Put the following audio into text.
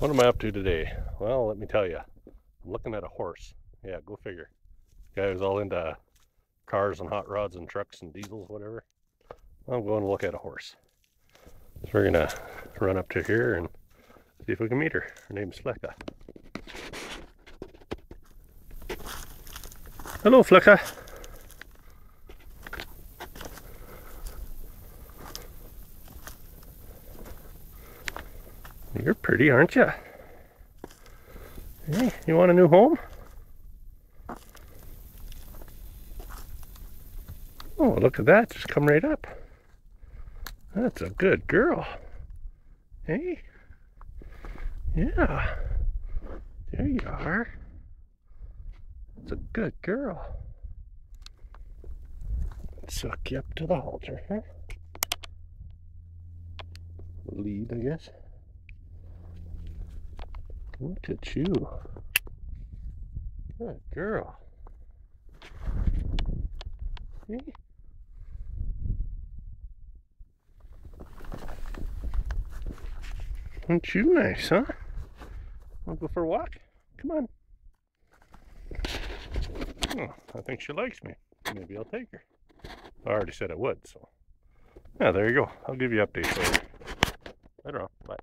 What am I up to today? Well, let me tell you. I'm looking at a horse. Yeah, go figure. Guy who's all into cars and hot rods and trucks and diesels, whatever. I'm going to look at a horse. So we're gonna run up to here and see if we can meet her. Her name's Flicka. Hello, Flicka. You're pretty, aren't you? Hey, you want a new home? Oh, look at that. Just come right up. That's a good girl. Hey? Yeah. There you are. That's a good girl. Suck you up to the halter, huh? Lead, I guess. Look at you. Good girl. See? Aren't you nice, huh? Want to go for a walk? Come on. Oh, I think she likes me. Maybe I'll take her. I already said I would, so. Yeah, there you go. I'll give you updates later. Later on. Bye.